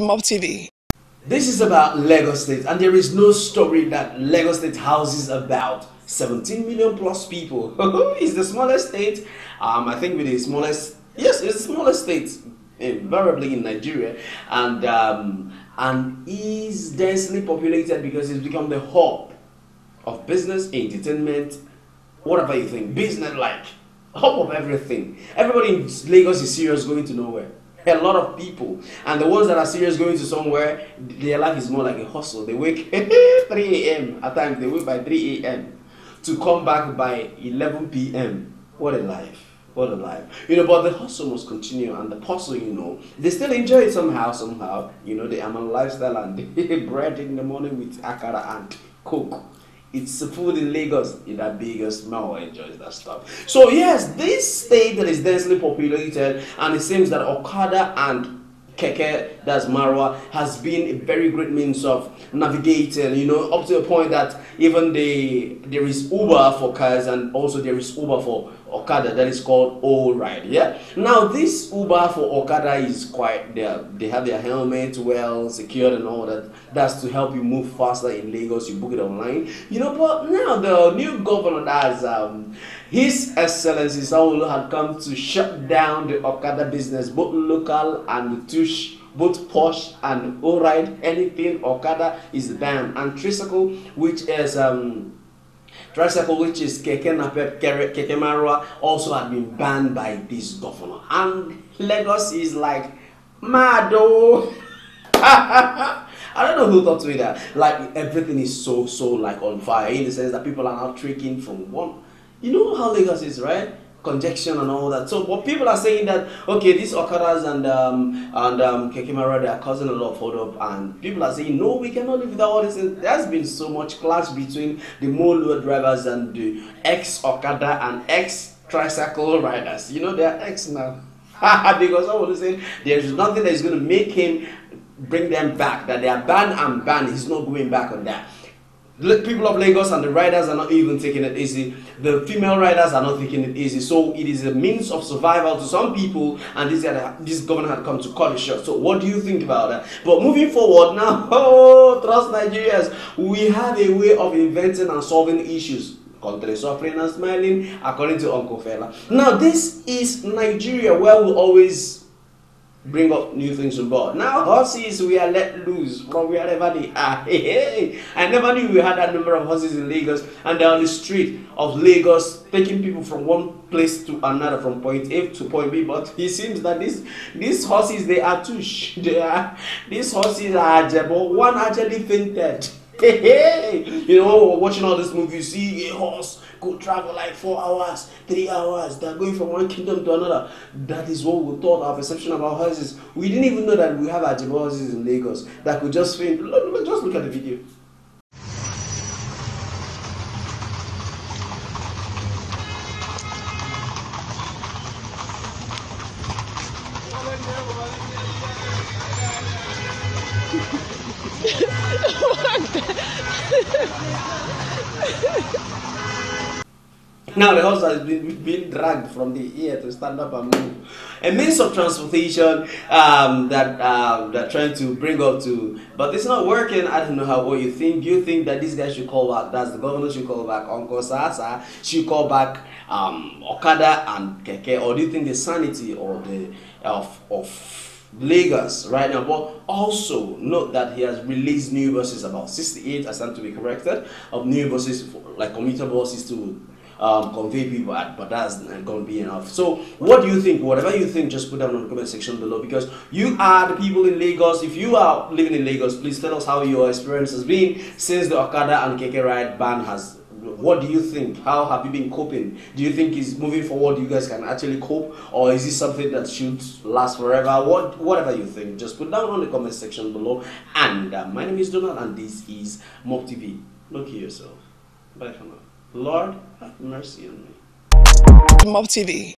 Mob TV. This is about Lagos State, and there is no story that Lagos State houses about 17 million plus people. it's the smallest state. Um, I think with the smallest, yes, it's the smallest state invariably in Nigeria, and um, and is densely populated because it's become the hub of business, entertainment, whatever you think, business like hub of everything. Everybody in Lagos is serious going to nowhere a lot of people. And the ones that are serious going to somewhere their life is more like a hustle. They wake 3 a.m at times. They wake by 3 a.m to come back by 11 p.m what a life. What a life. You know but the hustle must continue. And the hustle you know they still enjoy it somehow somehow. You know they am a lifestyle and they bread in the morning with akara and coke it's food in Lagos In that biggest mouth enjoys that stuff. So yes, this state that is densely populated, and it seems that Okada and Keke, that's Marwa, has been a very great means of navigating, you know, up to the point that even the there is Uber for cars and also there is Uber for Okada that is called O Ride. Yeah. Now this Uber for Okada is quite they they have their helmet well secured and all that. That's to help you move faster in Lagos. You book it online. You know, but now the new governor has um his Excellency Saul had come to shut down the Okada business, both local and both Porsche and O-Ride, anything Okada is banned. And Tricycle, which is um, tricycle, which is Keke Napep, Keke Marwa, also had been banned by this governor. And Lagos is like, mad oh. I don't know who thought to me that. Like everything is so so like on fire in the sense that people are now trekking from one. You know how Lagos is, right? Congestion and all that. So what people are saying that okay, these Okadas and um, and um, Keke Marwa they are causing a lot of hold up, and people are saying no, we cannot live without all this. And there's been so much clash between the Molue drivers and the ex Okada and ex tricycle riders. You know they are ex now because I was saying there's nothing that is going to make him bring them back. That they are banned and banned. He's not going back on that people of Lagos and the riders are not even taking it easy. The female riders are not taking it easy. So it is a means of survival to some people, and this this governor had come to cut it short. So what do you think about that? But moving forward now, oh, trust Nigerians, we have a way of inventing and solving issues. Country suffering and smiling, according to Uncle Fela. Now this is Nigeria, where we always bring up new things on board. Now horses we are let loose from wherever they are. Hey. I never knew we had that number of horses in Lagos and they're on the street of Lagos taking people from one place to another from point A to point B. But it seems that these these horses they are too they are these horses are but one actually fainted. Hey. You know, watching all this movie, you see a horse could travel like four hours, three hours. They're going from one kingdom to another. That is what we thought our perception about horses. We didn't even know that we have Ajib horses in Lagos that could just faint. Just look at the video. Now the horse has been, been dragged from the ear to stand up and move. A means of transportation um, that uh, they're trying to bring up to, but it's not working. I don't know how what you think. You think that this guy should call back? That's the governor should call back. Uncle Sasa should call back um, Okada and Keke, or do you think the sanity or the of of Lagos right now, but also note that he has released new buses about 68, I stand to be corrected, of new buses like commuter buses to um, convey people at, but that's not going to be enough. So, what do you think? Whatever you think, just put down in the comment section below because you are the people in Lagos. If you are living in Lagos, please tell us how your experience has been since the Okada and Keke ride ban has. What do you think? How have you been coping? Do you think is moving forward you guys can actually cope, or is this something that should last forever? What, whatever you think, just put down on the comment section below. And uh, my name is Donald, and this is Mob TV. Look at yourself. Bye for now. Lord, have mercy on me. Mob TV.